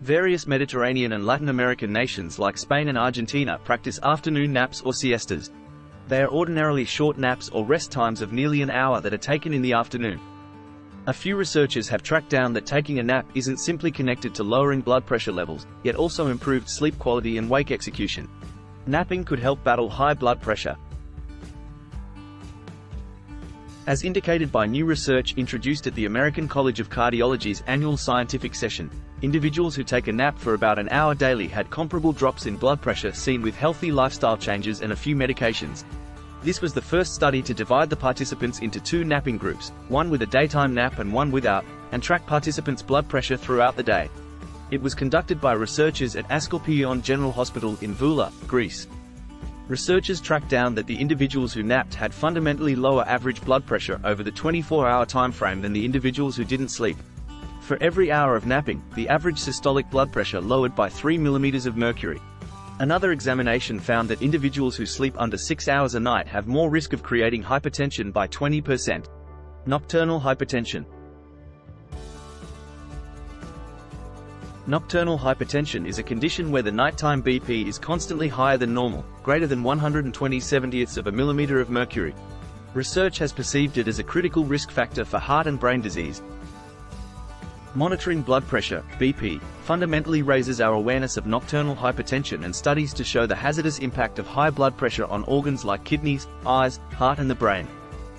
Various Mediterranean and Latin American nations like Spain and Argentina practice afternoon naps or siestas. They are ordinarily short naps or rest times of nearly an hour that are taken in the afternoon. A few researchers have tracked down that taking a nap isn't simply connected to lowering blood pressure levels, yet also improved sleep quality and wake execution. Napping could help battle high blood pressure. As indicated by new research introduced at the American College of Cardiology's annual scientific session, individuals who take a nap for about an hour daily had comparable drops in blood pressure seen with healthy lifestyle changes and a few medications. This was the first study to divide the participants into two napping groups, one with a daytime nap and one without, and track participants' blood pressure throughout the day. It was conducted by researchers at Asclepion General Hospital in Voula, Greece. Researchers tracked down that the individuals who napped had fundamentally lower average blood pressure over the 24-hour time frame than the individuals who didn't sleep. For every hour of napping, the average systolic blood pressure lowered by 3 mm of mercury. Another examination found that individuals who sleep under 6 hours a night have more risk of creating hypertension by 20%. Nocturnal hypertension. Nocturnal hypertension is a condition where the nighttime BP is constantly higher than normal, greater than 120 70ths of a millimeter of mercury. Research has perceived it as a critical risk factor for heart and brain disease, Monitoring blood pressure, BP, fundamentally raises our awareness of nocturnal hypertension and studies to show the hazardous impact of high blood pressure on organs like kidneys, eyes, heart and the brain.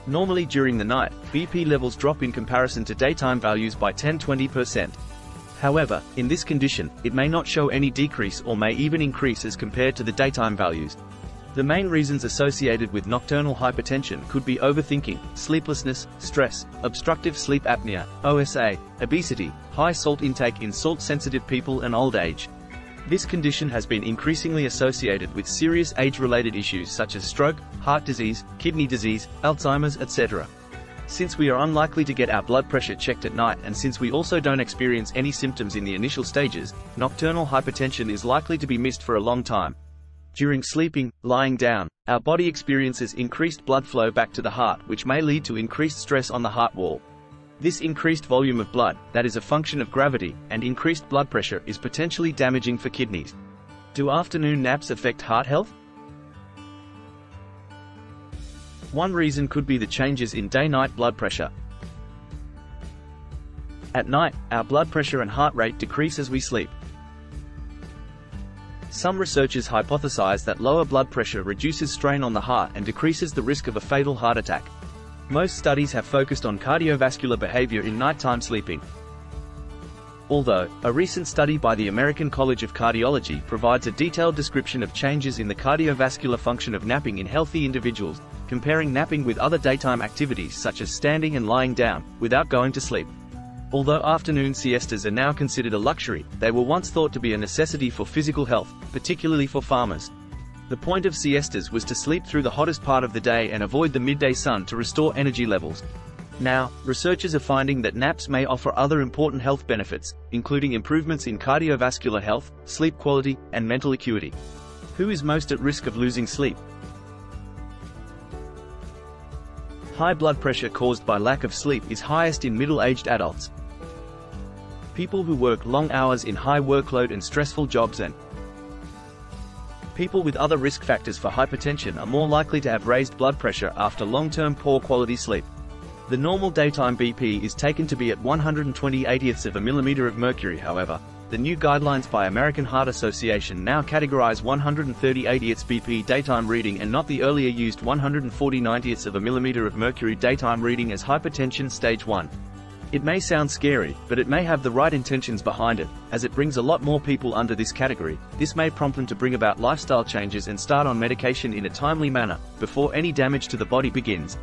Normally during the night, BP levels drop in comparison to daytime values by 10-20%. However, in this condition, it may not show any decrease or may even increase as compared to the daytime values. The main reasons associated with nocturnal hypertension could be overthinking, sleeplessness, stress, obstructive sleep apnea, OSA, obesity, high salt intake in salt-sensitive people and old age. This condition has been increasingly associated with serious age-related issues such as stroke, heart disease, kidney disease, Alzheimer's, etc. Since we are unlikely to get our blood pressure checked at night and since we also don't experience any symptoms in the initial stages, nocturnal hypertension is likely to be missed for a long time. During sleeping, lying down, our body experiences increased blood flow back to the heart which may lead to increased stress on the heart wall. This increased volume of blood, that is a function of gravity, and increased blood pressure is potentially damaging for kidneys. Do afternoon naps affect heart health? One reason could be the changes in day-night blood pressure. At night, our blood pressure and heart rate decrease as we sleep. Some researchers hypothesize that lower blood pressure reduces strain on the heart and decreases the risk of a fatal heart attack. Most studies have focused on cardiovascular behavior in nighttime sleeping. Although, a recent study by the American College of Cardiology provides a detailed description of changes in the cardiovascular function of napping in healthy individuals, comparing napping with other daytime activities such as standing and lying down, without going to sleep. Although afternoon siestas are now considered a luxury, they were once thought to be a necessity for physical health, particularly for farmers. The point of siestas was to sleep through the hottest part of the day and avoid the midday sun to restore energy levels. Now, researchers are finding that naps may offer other important health benefits, including improvements in cardiovascular health, sleep quality, and mental acuity. Who is most at risk of losing sleep? High blood pressure caused by lack of sleep is highest in middle-aged adults, people who work long hours in high workload and stressful jobs and people with other risk factors for hypertension are more likely to have raised blood pressure after long-term poor quality sleep. The normal daytime BP is taken to be at 120 80ths of a millimeter of mercury however, the new guidelines by American Heart Association now categorize 130 80ths BP daytime reading and not the earlier used 140 90ths of a millimeter of mercury daytime reading as hypertension stage 1. It may sound scary, but it may have the right intentions behind it, as it brings a lot more people under this category. This may prompt them to bring about lifestyle changes and start on medication in a timely manner, before any damage to the body begins.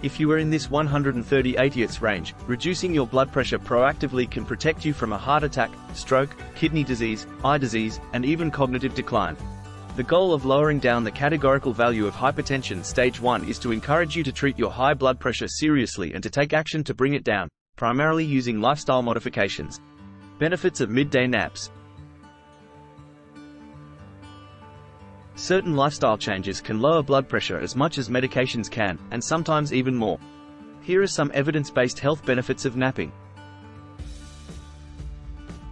If you are in this 130 80ths range, reducing your blood pressure proactively can protect you from a heart attack, stroke, kidney disease, eye disease, and even cognitive decline. The goal of lowering down the categorical value of hypertension stage 1 is to encourage you to treat your high blood pressure seriously and to take action to bring it down primarily using lifestyle modifications. Benefits of midday naps. Certain lifestyle changes can lower blood pressure as much as medications can, and sometimes even more. Here are some evidence-based health benefits of napping.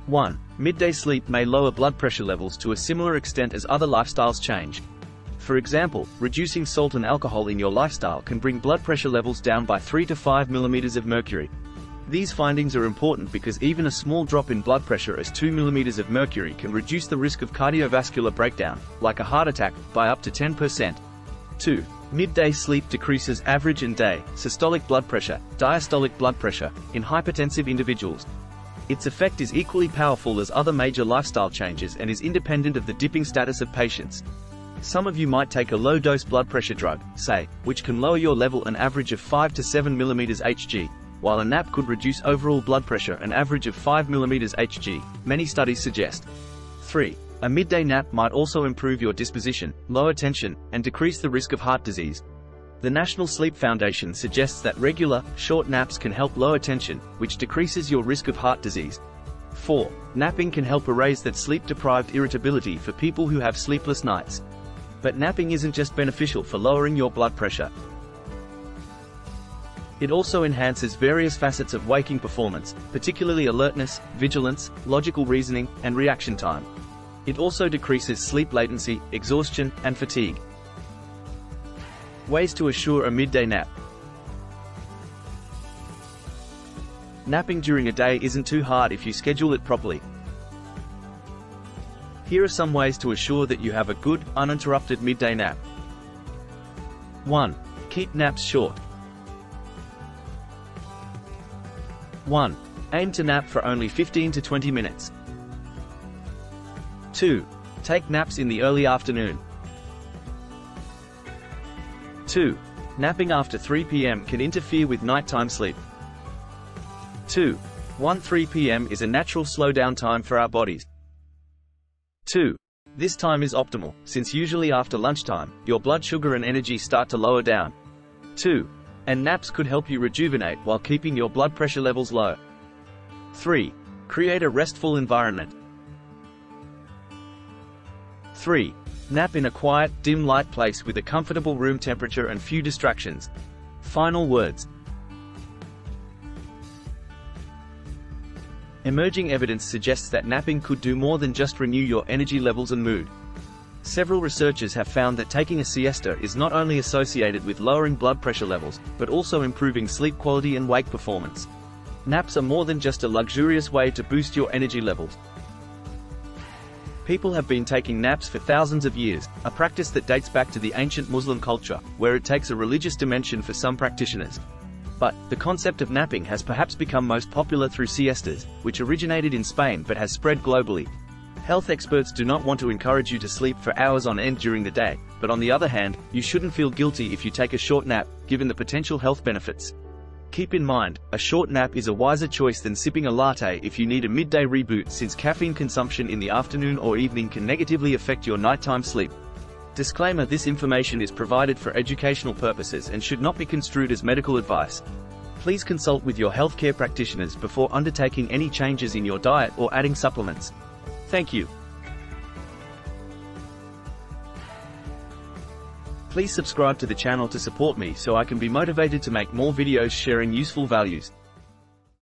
1. Midday sleep may lower blood pressure levels to a similar extent as other lifestyles change. For example, reducing salt and alcohol in your lifestyle can bring blood pressure levels down by 3 to 5 millimeters of mercury. These findings are important because even a small drop in blood pressure as 2 millimeters of mercury can reduce the risk of cardiovascular breakdown, like a heart attack, by up to 10%. 2. Midday sleep decreases average and day, systolic blood pressure, diastolic blood pressure, in hypertensive individuals. Its effect is equally powerful as other major lifestyle changes and is independent of the dipping status of patients. Some of you might take a low-dose blood pressure drug, say, which can lower your level an average of 5 to 7 mm Hg, while a nap could reduce overall blood pressure an average of 5 mm Hg, many studies suggest. 3. A midday nap might also improve your disposition, lower tension, and decrease the risk of heart disease. The National Sleep Foundation suggests that regular, short naps can help lower tension, which decreases your risk of heart disease. 4. Napping can help erase that sleep-deprived irritability for people who have sleepless nights. But napping isn't just beneficial for lowering your blood pressure. It also enhances various facets of waking performance, particularly alertness, vigilance, logical reasoning, and reaction time. It also decreases sleep latency, exhaustion, and fatigue. Ways to assure a midday nap. Napping during a day isn't too hard if you schedule it properly. Here are some ways to assure that you have a good, uninterrupted midday nap. 1. Keep naps short. 1. Aim to nap for only 15 to 20 minutes. 2. Take naps in the early afternoon. 2. Napping after 3 p.m. can interfere with nighttime sleep. 2. 1 3 p.m. is a natural slowdown time for our bodies. 2. This time is optimal, since usually after lunchtime, your blood sugar and energy start to lower down. 2. And naps could help you rejuvenate while keeping your blood pressure levels low. 3. Create a restful environment. 3. Nap in a quiet, dim light place with a comfortable room temperature and few distractions. Final words. Emerging evidence suggests that napping could do more than just renew your energy levels and mood. Several researchers have found that taking a siesta is not only associated with lowering blood pressure levels, but also improving sleep quality and wake performance. Naps are more than just a luxurious way to boost your energy levels. People have been taking naps for thousands of years, a practice that dates back to the ancient Muslim culture, where it takes a religious dimension for some practitioners. But, the concept of napping has perhaps become most popular through siestas, which originated in Spain but has spread globally. Health experts do not want to encourage you to sleep for hours on end during the day, but on the other hand, you shouldn't feel guilty if you take a short nap, given the potential health benefits. Keep in mind, a short nap is a wiser choice than sipping a latte if you need a midday reboot since caffeine consumption in the afternoon or evening can negatively affect your nighttime sleep. Disclaimer This information is provided for educational purposes and should not be construed as medical advice. Please consult with your healthcare practitioners before undertaking any changes in your diet or adding supplements. Thank you. Please subscribe to the channel to support me so I can be motivated to make more videos sharing useful values.